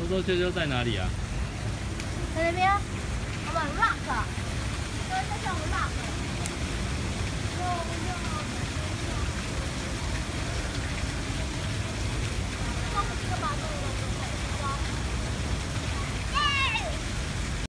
欧洲啾啾在哪里啊？在那边，